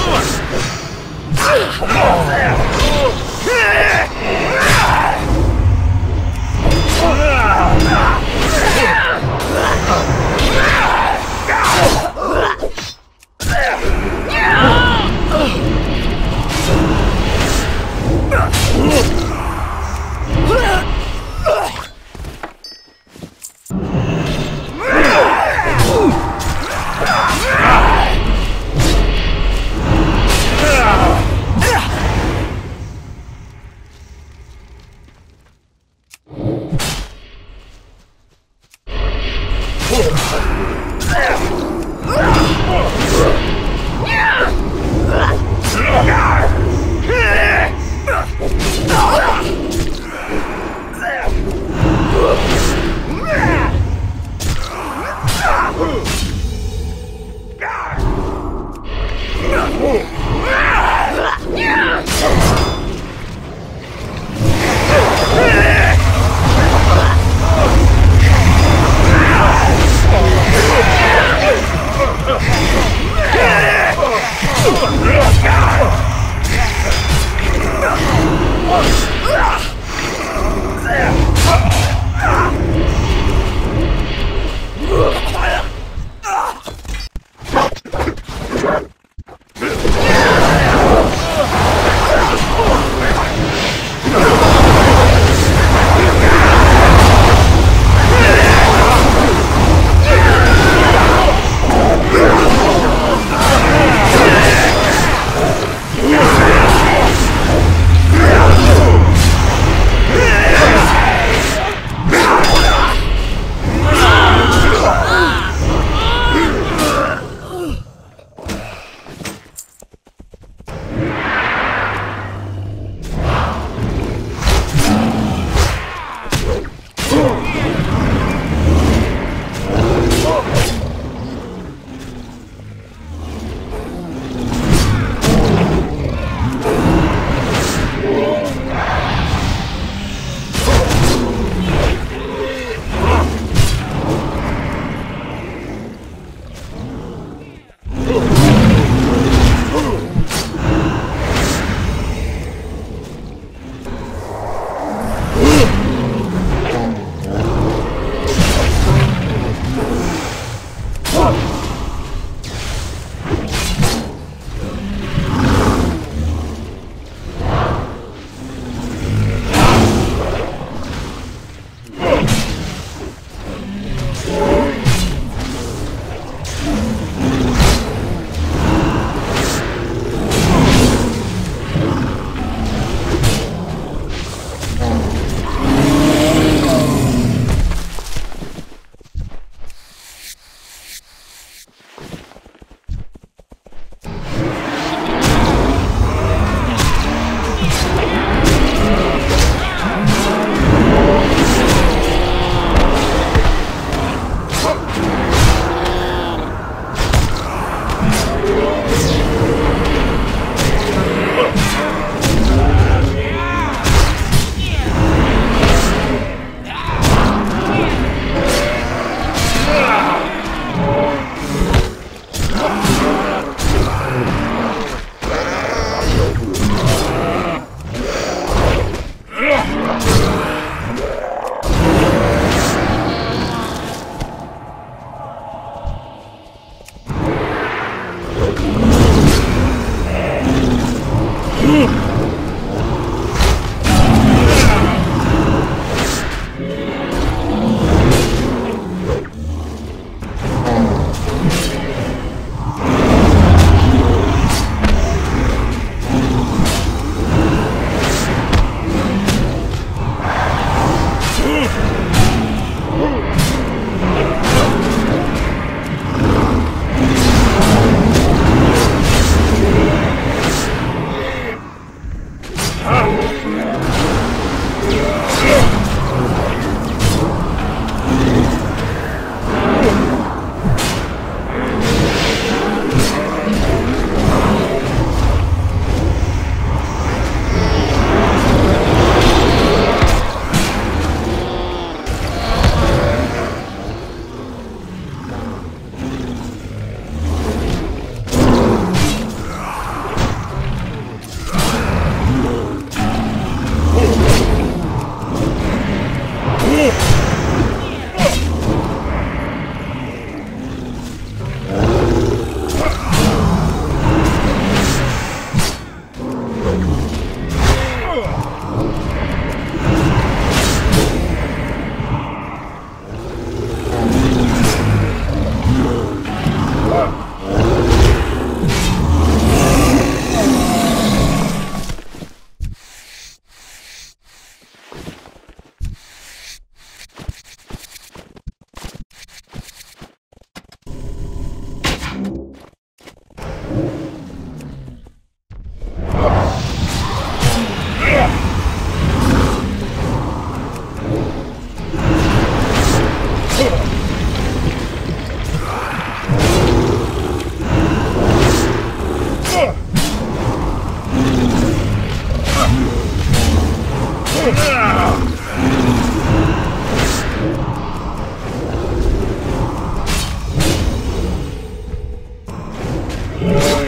do it! Yeah! House. Yeah.